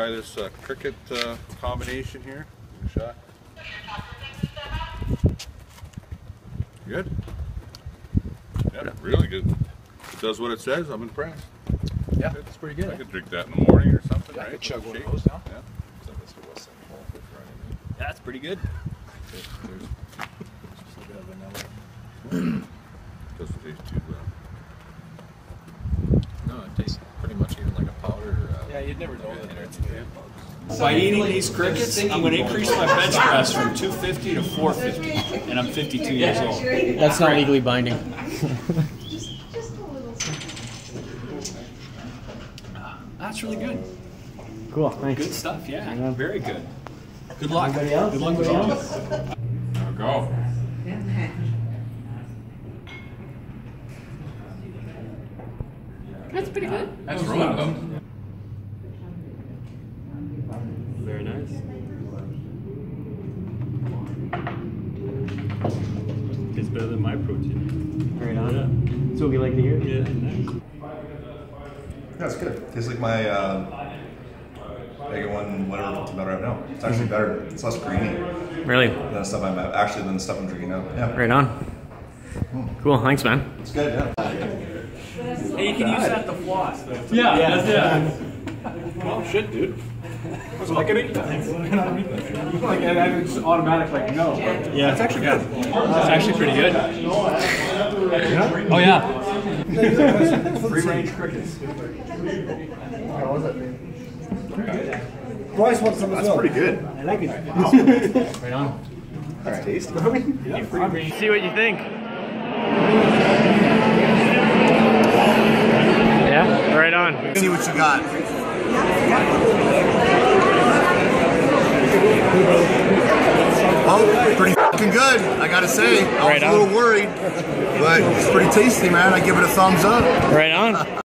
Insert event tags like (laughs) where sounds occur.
Try this uh, cricket uh, combination here. Shot. Good. Yeah, really good. It does what it says. I'm impressed. Yeah, it's pretty good. I good. could drink that in the morning or something, Yeah, I right? could chug one of those now. Yeah. So Mr. Wilson, hold it for running. That's pretty good. There's, there's just a bit of vanilla. Doesn't taste too bad. No, it tastes pretty much even like a powder. Uh, Yeah, you'd never know that. energy. By eating these crickets, I'm going to increase my bench press from 250 to 450, and I'm 52 years old. That's not legally binding. Just, just a little. Ah, that's really good. Cool, thanks. Good stuff. Yeah, very good. Good luck. Anybody else? Good luck with Anybody all of it. Now go. That's pretty good. That's really good. It's better than my protein. Right on. That's what we like to hear. Yeah, nice. Yeah, it's good. Tastes like my uh, Mega One, whatever it's about right now. It's actually better. It's less grainy Really? than the stuff I'm actually than the stuff I'm drinking now. Yeah, Right on. Cool, thanks, man. it's good. Yeah. Hey, you can use that to floss. Yeah, that's it. Well, shit, dude. Was like anything. (laughs) like, and I was automatic, like, no. But Yeah, it's actually good. It's actually pretty good. Oh yeah. Free range crickets. Bryce wants some as That's pretty good. I like it. (laughs) Right on. That's tasty. See what you think. Yeah, right on. See what you got. Well, pretty fucking good. I gotta say. I Right was a little worried, but it's pretty tasty, man. I give it a thumbs up. Right on.